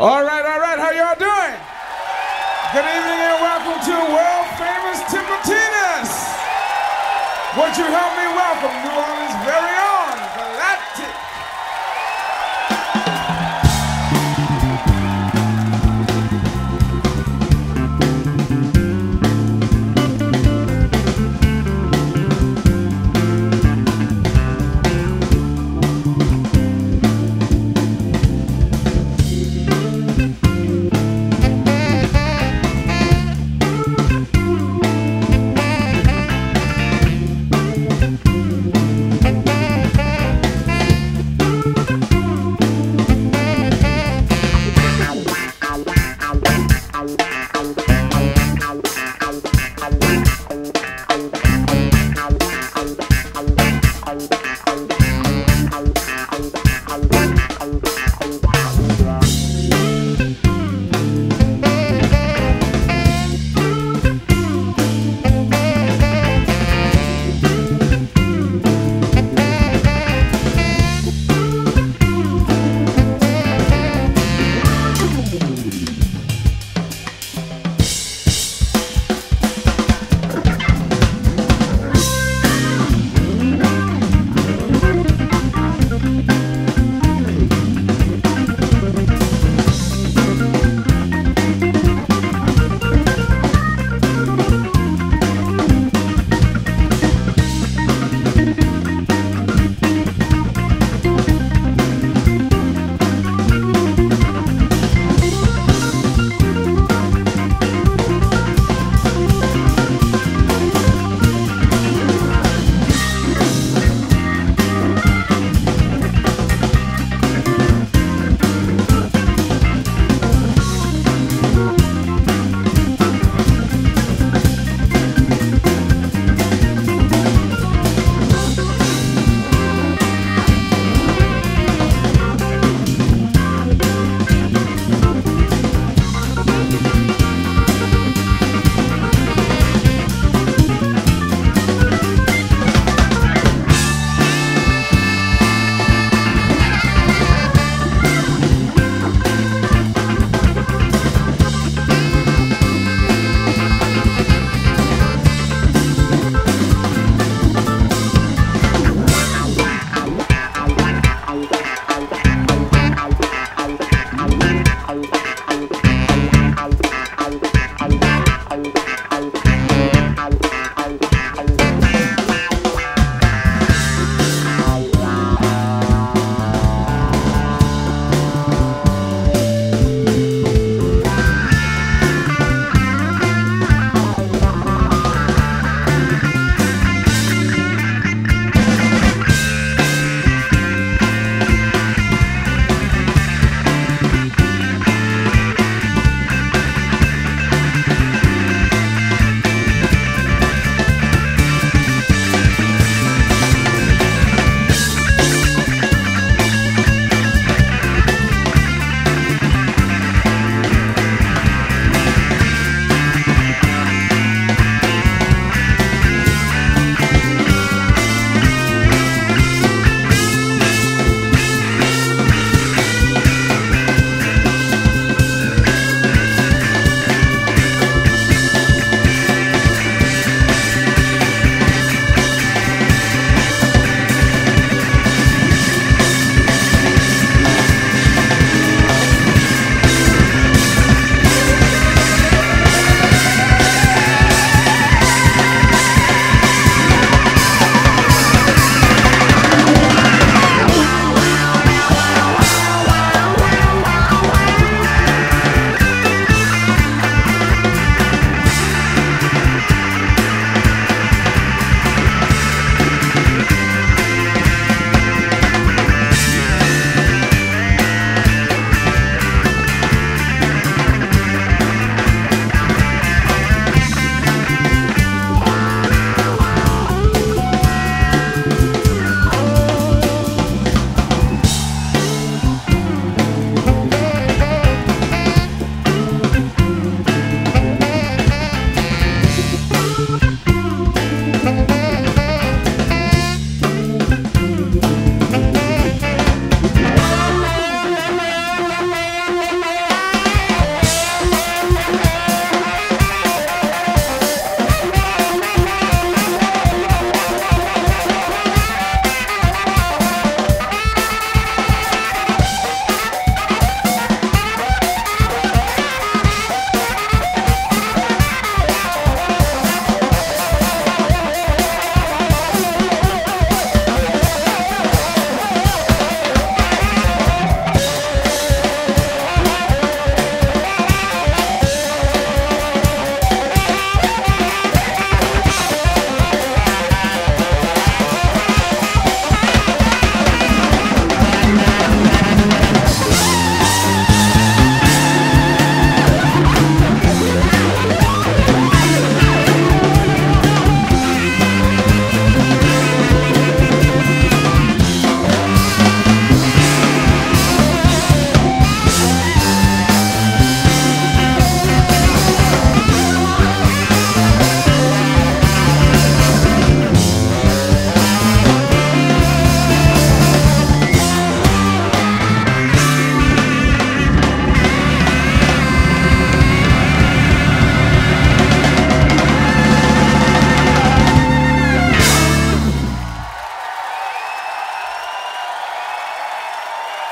All right, all right. How y'all doing? Good evening and welcome to world famous Tipitina's. Would you help me welcome New Orleans' very